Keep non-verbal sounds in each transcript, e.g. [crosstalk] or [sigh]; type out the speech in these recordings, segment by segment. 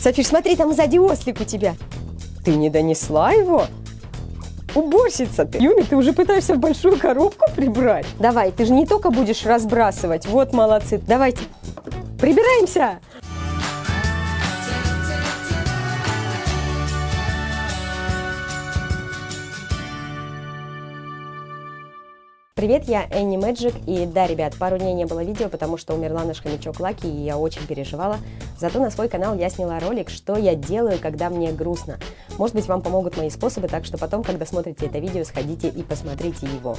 Софиш, смотри, там сзади ослик у тебя. Ты не донесла его? Уборщица ты. Юми, ты уже пытаешься в большую коробку прибрать? Давай, ты же не только будешь разбрасывать. Вот молодцы. Давайте, прибираемся. Привет, я Энни Мэджик, и да, ребят, пару дней не было видео, потому что умерла наш хомячок Лаки, и я очень переживала. Зато на свой канал я сняла ролик, что я делаю, когда мне грустно. Может быть, вам помогут мои способы, так что потом, когда смотрите это видео, сходите и посмотрите его.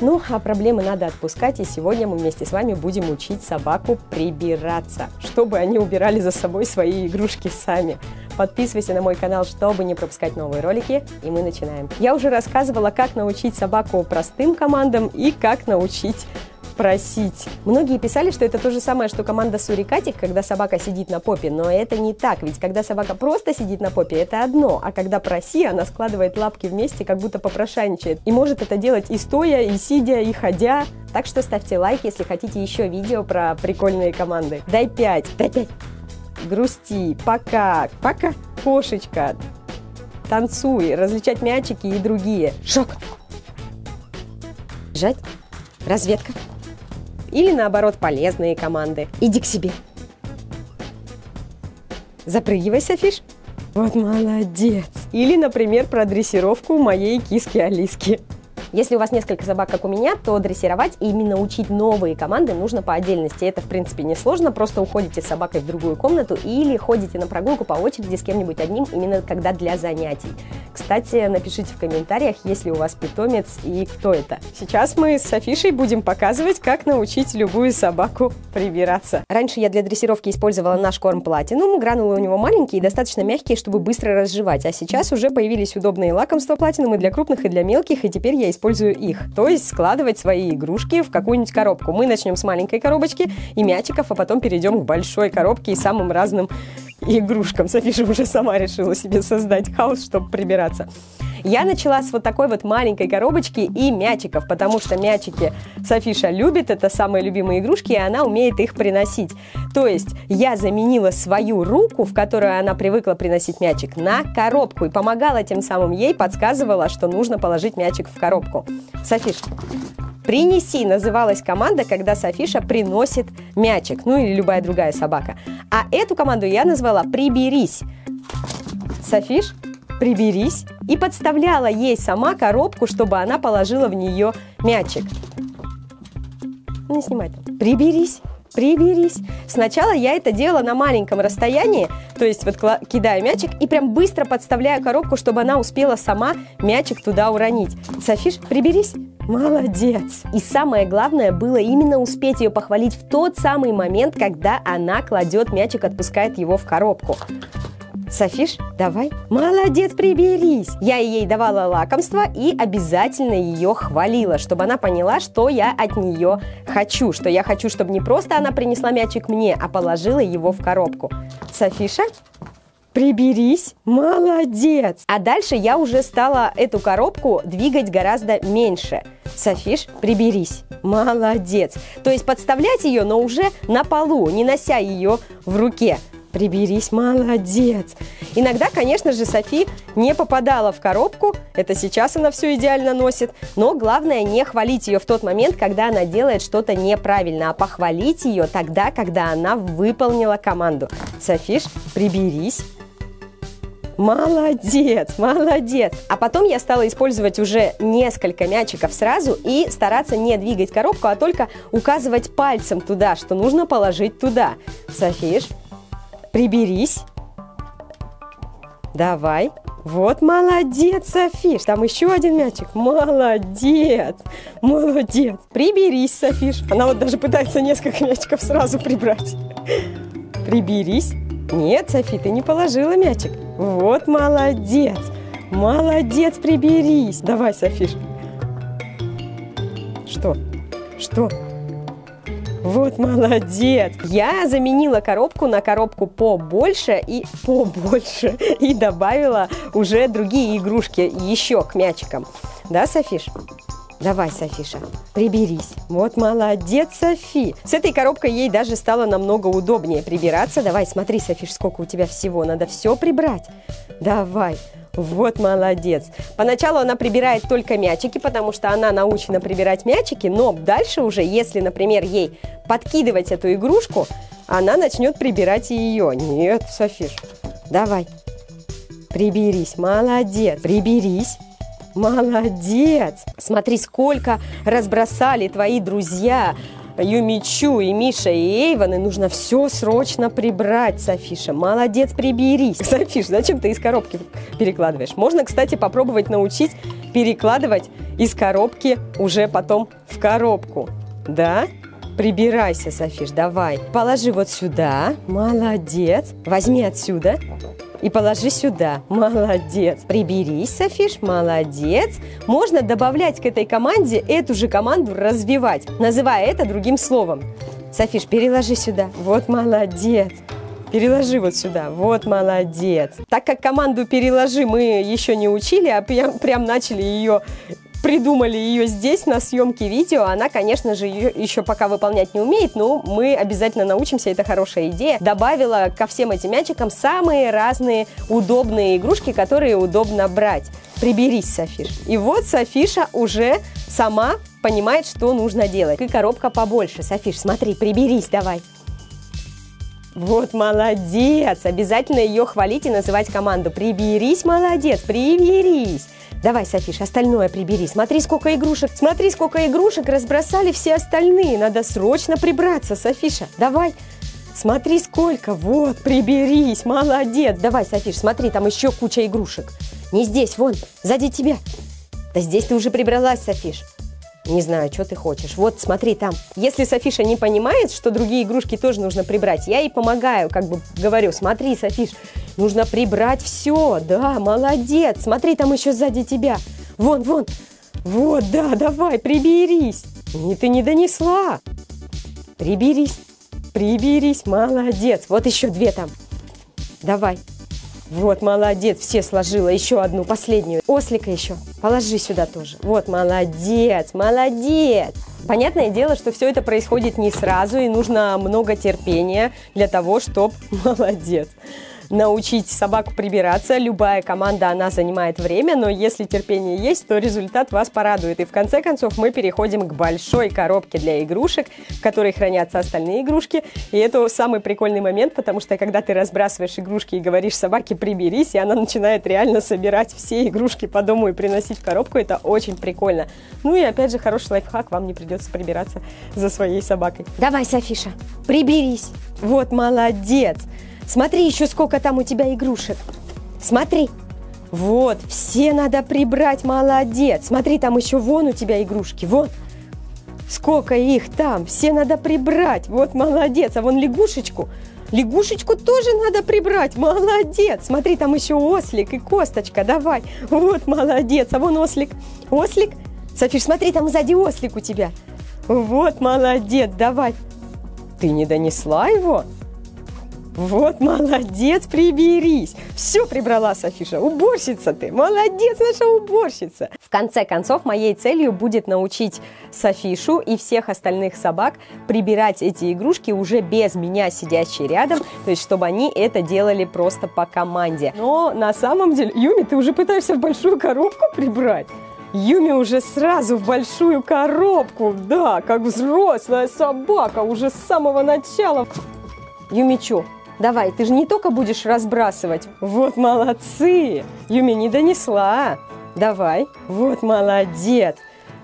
Ну, а проблемы надо отпускать, и сегодня мы вместе с вами будем учить собаку прибираться, чтобы они убирали за собой свои игрушки сами. Подписывайся на мой канал, чтобы не пропускать новые ролики, и мы начинаем. Я уже рассказывала, как научить собаку простым командам и как научить просить. Многие писали, что это то же самое, что команда сурикатик, когда собака сидит на попе, но это не так, ведь когда собака просто сидит на попе, это одно, а когда проси, она складывает лапки вместе, как будто попрошайничает, и может это делать и стоя, и сидя, и ходя. Так что ставьте лайк, если хотите еще видео про прикольные команды. Дай 5, дай 5 грусти, пока, пока, кошечка, танцуй, различать мячики и другие. Шок. Бежать. Разведка. Или наоборот полезные команды. Иди к себе. Запрыгивай, Софиш. Вот молодец. Или, например, про дрессировку моей киски Алиски. Если у вас несколько собак, как у меня, то дрессировать и именно учить новые команды нужно по отдельности. Это, в принципе, несложно, просто уходите с собакой в другую комнату или ходите на прогулку по очереди с кем-нибудь одним, именно когда для занятий. Кстати, напишите в комментариях, есть ли у вас питомец и кто это. Сейчас мы с Софишей будем показывать, как научить любую собаку прибираться. Раньше я для дрессировки использовала наш корм Platinum. Гранулы у него маленькие и достаточно мягкие, чтобы быстро разжевать. А сейчас уже появились удобные лакомства Platinum и для крупных, и для мелких, и теперь я использую использую их. То есть складывать свои игрушки в какую-нибудь коробку. Мы начнем с маленькой коробочки и мячиков, а потом перейдем к большой коробке и самым разным игрушкам. Софиша уже сама решила себе создать хаос, чтобы прибираться. Я начала с вот такой вот маленькой коробочки и мячиков, потому что мячики Софиша любит, это самые любимые игрушки, и она умеет их приносить. То есть я заменила свою руку, в которую она привыкла приносить мячик, на коробку и помогала тем самым ей, подсказывала, что нужно положить мячик в коробку. Софиш, «Принеси» называлась команда, когда Софиша приносит мячик, ну или любая другая собака. А эту команду я назвала «Приберись». Софиш, приберись, и подставляла ей сама коробку, чтобы она положила в нее мячик. Не снимай там. Приберись, приберись. Сначала я это делала на маленьком расстоянии, то есть вот кидаю мячик и прям быстро подставляю коробку, чтобы она успела сама мячик туда уронить. Софиш, приберись. Молодец! И самое главное было именно успеть ее похвалить в тот самый момент, когда она кладет мячик, отпускает его в коробку. Софиш, давай. Молодец, приберись. Я ей давала лакомство и обязательно ее хвалила, чтобы она поняла, что я от нее хочу. Что я хочу, чтобы не просто она принесла мячик мне, а положила его в коробку. Софиша, Приберись, молодец! А дальше я уже стала эту коробку двигать гораздо меньше. Софиш, приберись, молодец! То есть подставлять ее, но уже на полу, не нося ее в руке. Приберись, молодец. Иногда, конечно же, Софи не попадала в коробку, это сейчас она все идеально носит, но главное не хвалить ее в тот момент, когда она делает что-то неправильно, а похвалить ее тогда, когда она выполнила команду. Софиш, приберись, Молодец, молодец. А потом я стала использовать уже несколько мячиков сразу и стараться не двигать коробку, а только указывать пальцем туда, что нужно положить туда. Софиш, Приберись. Давай. Вот молодец, Софиш. Там еще один мячик. Молодец. Молодец. Приберись, Софиш. Она вот даже пытается несколько мячиков сразу прибрать. Приберись. Нет, Софи, ты не положила мячик. Вот молодец. Молодец, приберись. Давай, Софиш. Что? Что? Вот молодец! Я заменила коробку на коробку побольше и побольше и добавила уже другие игрушки еще к мячикам. Да, Софиш? Давай, Софиша, приберись. Вот молодец, Софи. С этой коробкой ей даже стало намного удобнее прибираться. Давай, смотри, Софиш, сколько у тебя всего. Надо все прибрать. Давай. Вот молодец. Поначалу она прибирает только мячики, потому что она научена прибирать мячики, но дальше уже, если, например, ей подкидывать эту игрушку, она начнет прибирать и ее. Нет, Софиш, давай. Приберись, молодец, приберись. Молодец! Смотри, сколько разбросали твои друзья Юмичу и Миша и Эйвен, и нужно все срочно прибрать, Софиша. Молодец, приберись. [laughs] Софиш, зачем ты из коробки перекладываешь? Можно, кстати, попробовать научить перекладывать из коробки уже потом в коробку. Да? Прибирайся, Софиш, давай. Положи вот сюда. Молодец. Возьми отсюда и положи сюда. Молодец. Приберись, Софиш, молодец. Можно добавлять к этой команде эту же команду развивать, называя это другим словом. Софиш, переложи сюда. Вот молодец. Переложи вот сюда. Вот молодец. Так как команду переложи мы еще не учили, а прям, прям начали ее придумали ее здесь на съемке видео. Она, конечно же, ее еще пока выполнять не умеет, но мы обязательно научимся, это хорошая идея. Добавила ко всем этим мячикам самые разные удобные игрушки, которые удобно брать. Приберись, Софиш. И вот Софиша уже сама понимает, что нужно делать. И коробка побольше. Софиш, смотри, приберись давай. Вот молодец! Обязательно ее хвалить и называть команду. Приберись, молодец, приберись. Давай, Софиш, остальное прибери. Смотри, сколько игрушек. Смотри, сколько игрушек разбросали все остальные. Надо срочно прибраться, Софиша. Давай. Смотри, сколько. Вот, приберись. Молодец. Давай, Софиш, смотри, там еще куча игрушек. Не здесь, вон, сзади тебя. Да здесь ты уже прибралась, Софиш. Не знаю, что ты хочешь. Вот, смотри там. Если Софиша не понимает, что другие игрушки тоже нужно прибрать, я ей помогаю, как бы говорю, смотри, Софиш, нужно прибрать все. Да, молодец. Смотри, там еще сзади тебя. Вон, вон. Вот, да, давай, приберись. Не, ты не донесла. Приберись. Приберись, молодец. Вот еще две там. Давай. Вот, молодец, все сложила. Еще одну, последнюю. Ослика еще. Положи сюда тоже. Вот, молодец, молодец. Понятное дело, что все это происходит не сразу, и нужно много терпения для того, чтобы... [laughs] Молодец научить собаку прибираться. Любая команда, она занимает время, но если терпение есть, то результат вас порадует. И в конце концов мы переходим к большой коробке для игрушек, в которой хранятся остальные игрушки. И это самый прикольный момент, потому что когда ты разбрасываешь игрушки и говоришь собаке «приберись», и она начинает реально собирать все игрушки по дому и приносить в коробку, это очень прикольно. Ну и опять же хороший лайфхак, вам не придется прибираться за своей собакой. Давай, Софиша, приберись. Вот молодец. Смотри еще сколько там у тебя игрушек. Смотри. Вот, все надо прибрать, молодец. Смотри, там еще вон у тебя игрушки, вон. Сколько их там, все надо прибрать. Вот молодец. А вон лягушечку. Лягушечку тоже надо прибрать. Молодец. Смотри, там еще ослик и косточка. Давай. Вот молодец. А вон ослик. Ослик. Софиш, смотри, там сзади ослик у тебя. Вот молодец. Давай. Ты не донесла его? Вот молодец, приберись. Все прибрала Софиша. Уборщица ты. Молодец, наша уборщица. В конце концов, моей целью будет научить Софишу и всех остальных собак прибирать эти игрушки уже без меня, сидящие рядом. То есть, чтобы они это делали просто по команде. Но на самом деле, Юми, ты уже пытаешься в большую коробку прибрать? Юми уже сразу в большую коробку, да, как взрослая собака, уже с самого начала. Юмичу, Давай, ты же не только будешь разбрасывать. Вот молодцы! Юми не донесла. Давай. Вот молодец.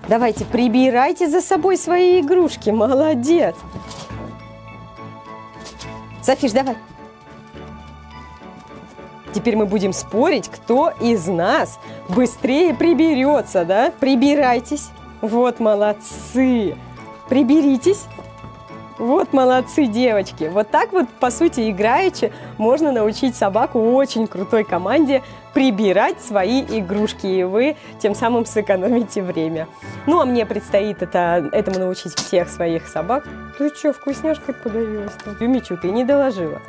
Давайте, прибирайте за собой свои игрушки. Молодец. Софиш, давай. Теперь мы будем спорить, кто из нас быстрее приберется, да? Прибирайтесь. Вот молодцы. Приберитесь. Вот молодцы, девочки. Вот так вот, по сути, играючи, можно научить собаку очень крутой команде прибирать свои игрушки, и вы тем самым сэкономите время. Ну, а мне предстоит это, этому научить всех своих собак. Ты что, вкусняшкой подавилась-то? Юмичу, ты не доложила.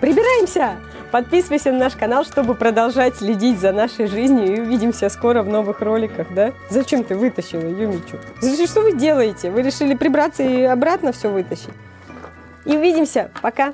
Прибираемся! Подписывайся на наш канал, чтобы продолжать следить за нашей жизнью. И увидимся скоро в новых роликах, да? Зачем ты вытащила Юмичу? Что вы делаете? Вы решили прибраться и обратно все вытащить? И увидимся. Пока.